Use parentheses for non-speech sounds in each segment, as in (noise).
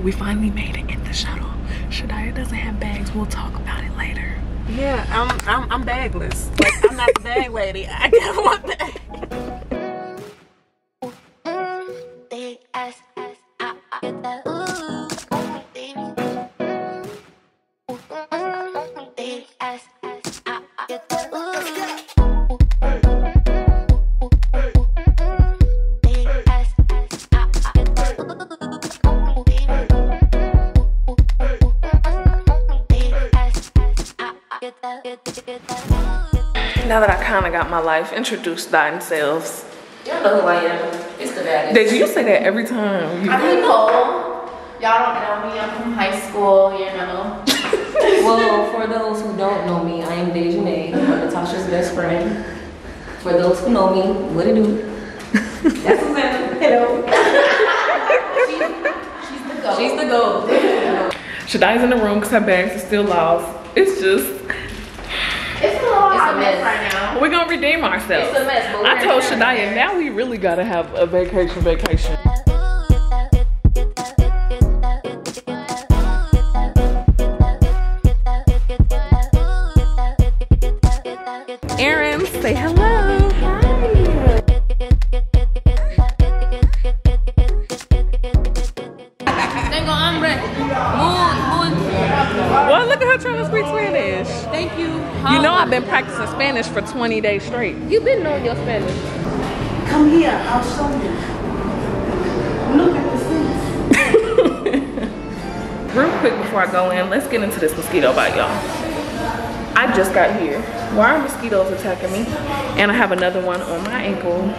we finally made it in the shuttle. Shadaya doesn't have bags. We'll talk about it later. Yeah, I'm I'm, I'm bagless. Like I'm not the bag lady. I got one bag. Now that I kind of got my life introduced themselves. Y'all know who I am. It's the baddest. Did you say that every time? You I'm Nicole. Y'all don't know me. I'm from high school, you know. (laughs) well, for those who don't know me, I am Dejanay. I'm Natasha's best friend. For those who know me, what it do? That's Susanna. Hello. (laughs) she's, she's the goat. She's the goat. Shadaya's in the room because her bags are still lost. It's just, It's a mess right now. we're gonna redeem ourselves. It's a mess, but we're I told Shania, now we really gotta have a vacation vacation. Uh, been practicing Spanish for 20 days straight. You've been knowing your Spanish. Come here, I'll show you. Look at the seats. (laughs) Real quick before I go in, let's get into this mosquito bite, y'all. I just got here. Why are mosquitoes attacking me? And I have another one on my ankle. (sighs)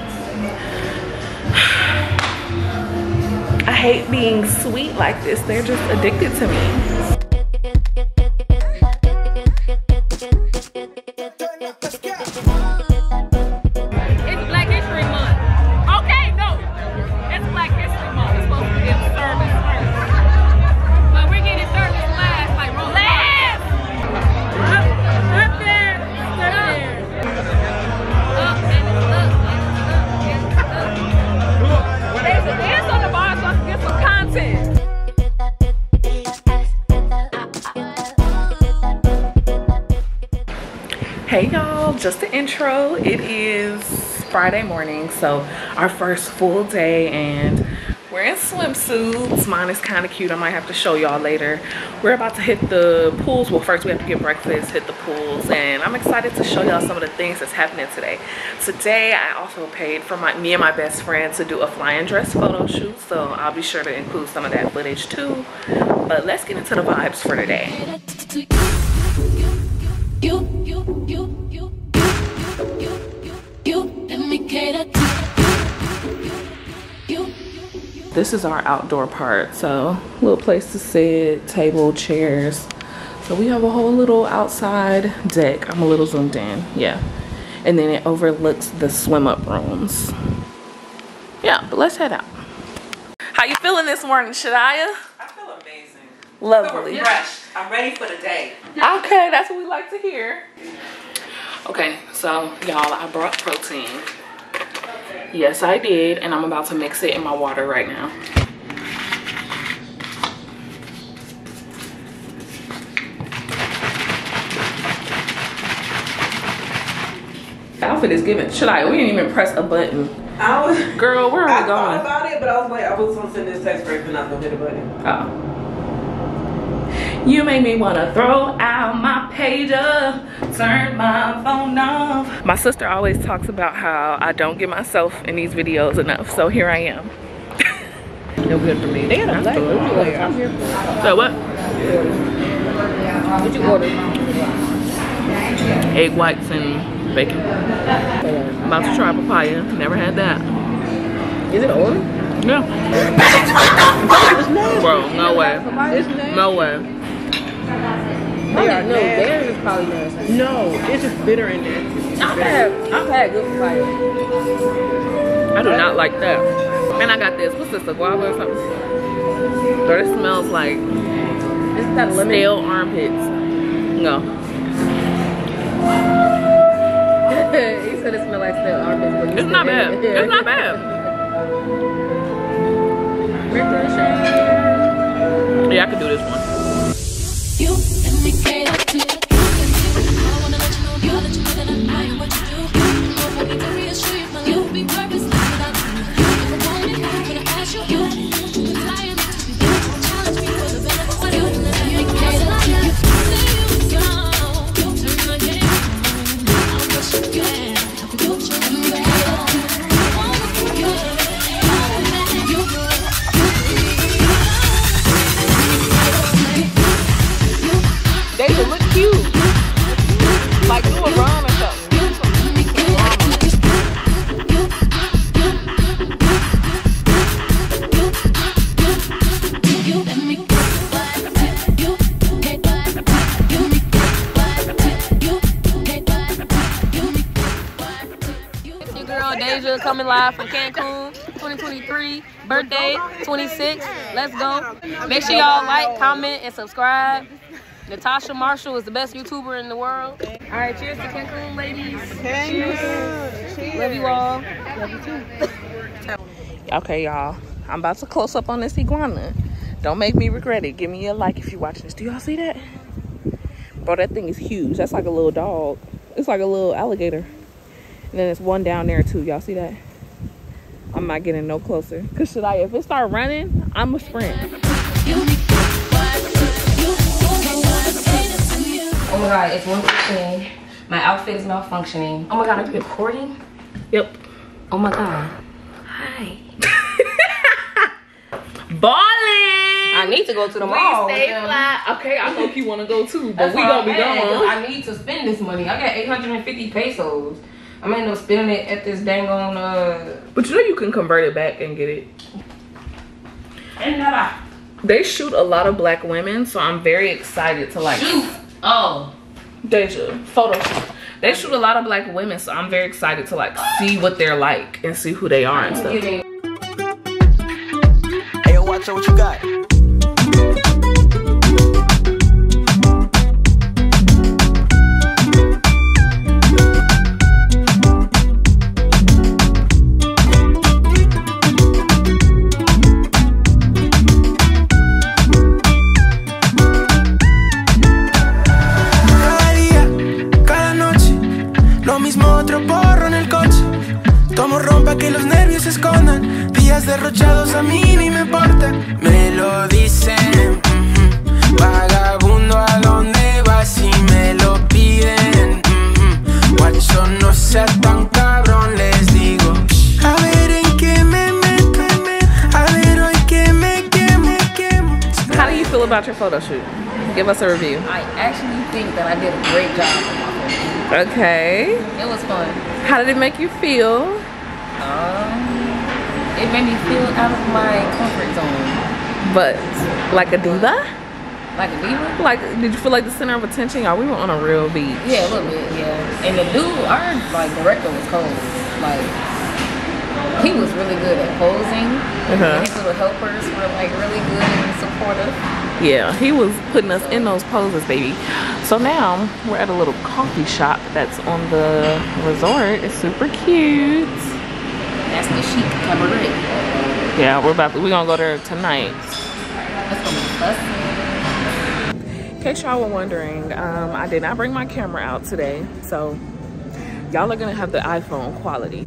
I hate being sweet like this. They're just addicted to me. Hey y'all, just the intro. It is Friday morning, so our first full day and we're in swimsuits. Mine is kind of cute. I might have to show y'all later. We're about to hit the pools. Well, first we have to get breakfast, hit the pools, and I'm excited to show y'all some of the things that's happening today. Today, I also paid for my me and my best friend to do a flying dress photo shoot, so I'll be sure to include some of that footage too. But let's get into the vibes for today. This is our outdoor part. So little place to sit, table, chairs. So we have a whole little outside deck. I'm a little zoomed in, yeah. And then it overlooks the swim up rooms. Yeah, but let's head out. How you feeling this morning, Shadaya? I feel amazing. Lovely. refreshed. I'm ready for the day. Okay, that's what we like to hear. Okay, so y'all, I brought protein. Yes, I did, and I'm about to mix it in my water right now. The outfit is given. Should I? We didn't even press a button. I was. Girl, where are I we thought going? about it, but I was like, I was gonna send this text break, but not gonna hit a button. Oh. You make me wanna throw out my pager, turn my phone off. My sister always talks about how I don't get myself in these videos enough, so here I am. (laughs) No good for me. They got a. I'm here. So what? What'd you order? Egg whites and bacon. I'm about to try papaya. Never had that. Is it order? Yeah. (laughs) Bro, no way. No way. They are no, theirs is probably nasty. No, it's just bitter in there. I've had, I've had good papaya. I do not like that. And I got this. What's this? A guava or something? Girl, it smells like It's got lemon. stale armpits. No. (laughs) he said it smelled like stale armpits. but It's not it- bad. It's not bad. (laughs) Yeah, I could do this one. You indicator to live from Cancun 2023. Birthday 26. Let's go. Make sure y'all like, comment, and subscribe. Natasha Marshall is the best YouTuber in the world. All right, cheers to Cancun, ladies. Cheers. Love you all. (laughs) Okay, y'all. I'm about to close up on this iguana. Don't make me regret it. Give me a like if you're watching this. Do y'all see that? Bro, that thing is huge. That's like a little dog. It's like a little alligator. And then there's one down there too. Y'all see that? I'm not getting no closer. Cause should I if it start running, I'm a sprint. Oh my god, it's 115. My outfit is malfunctioning. Oh my god, are you recording? Yep. Oh my god. Hi. (laughs) Ballin'! I need to go to the mall. stay with them. fly. Okay, I hope you wanna go too, but That's we why gonna be mad, 'cause gone. I need to spend this money. I got 850 pesos. I'm gonna end up spending it at this dang on uh But you know you can convert it back and get it. and nada. They shoot a lot of black women, so I'm very excited to like Shoot. Oh. Deja, photo shoot. They shoot a lot of black women, so I'm very excited to like see what they're like and see who they are and stuff. Hey, yo, watch out what you got. Lo mismo otro porro en el coche. Tomo rompa que los nervios se escondan. Días derrochados a mí ni me importa. Me lo dicen. Vagabundo, ¿a dónde vas si me lo piden? ujú. Guacho, no sea tan cabrón, les digo. A ver en qué me meto. A ver hoy que me quemo. quemo. How do you feel about your photo shoot? Give us a review. I actually think that I did a great job. Okay. It was fun. How did it make you feel? Um, it made me feel out of my comfort zone. But like a diva? Like a diva? Like, did you feel like the center of attention? Y'all, we were on a real beach. Yeah, a little bit, yeah. And the dude, our like director was cold. Like he was really good at posing. Uh-huh. And his little helpers were like really good and supportive. Yeah, he was putting us in those poses, baby. So now we're at a little coffee shop that's on the resort. It's super cute. That's the chic cabaret. Yeah, we're about to, we're gonna go there tonight. That's gonna be. In case y'all were wondering, um, I did not bring my camera out today, so y'all are gonna have the iPhone quality.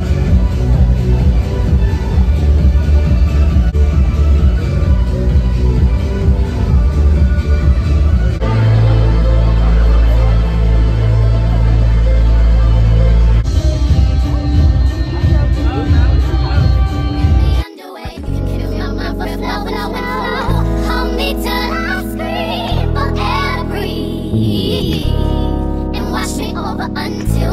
Until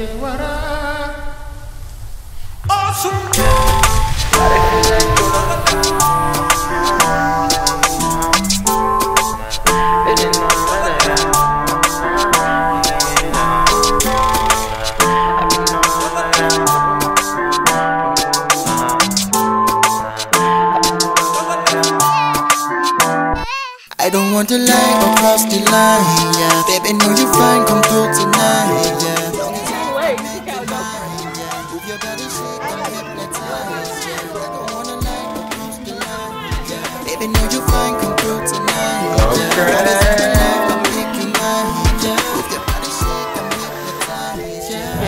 I don't want to lie or cross the line, yeah. Baby, know you fine, come through tonight, yeah.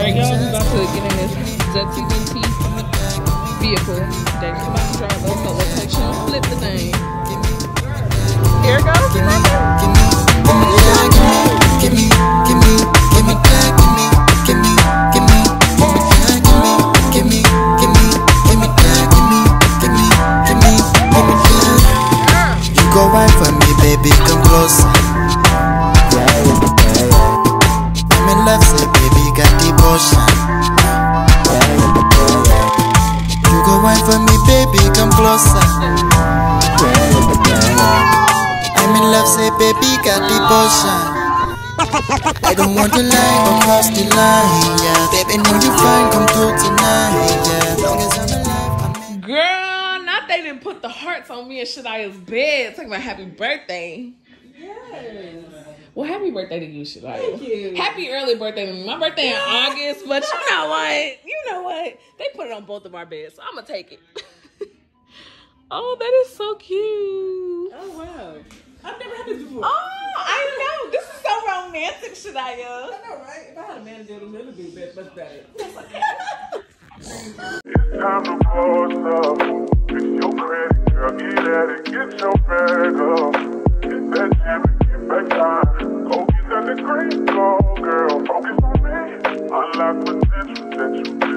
Right, y'all, we about to get in this Winty vehicle. David's about to drive us, so let's make sure and flip the thing. Here it goes. Give me, give me, give me, give me, give me that, give me, give me, give me, that, that, that. Go right baby, come closer. Yeah, yeah, yeah, yeah. In love, say, baby, got devotion. Yeah, yeah, yeah. You go right for me, baby, come closer. Yeah, yeah, yeah. I'm in love, say baby, got devotion. I don't want to lie or cross the line, yeah. Baby, know they didn't put the hearts on me and Shadia's bed. Talking about happy birthday. Yes. Well, happy birthday to you, Shadia. Thank you. Happy early birthday to me. My birthday in August, but you (laughs) know what? You know what? They put it on both of our beds, so I'm gonna take it. (laughs) oh, that is so cute. Oh wow. I've never had this before. Oh, I know. This is so romantic, Shadia. I know, right? If I had a man to do it, it would be bet- much better. It's time to post up. Get your credit, girl, get at it, get your bag up. Get that jam and get back. Go get that degree, go, girl, focus on me. Unlock potential that you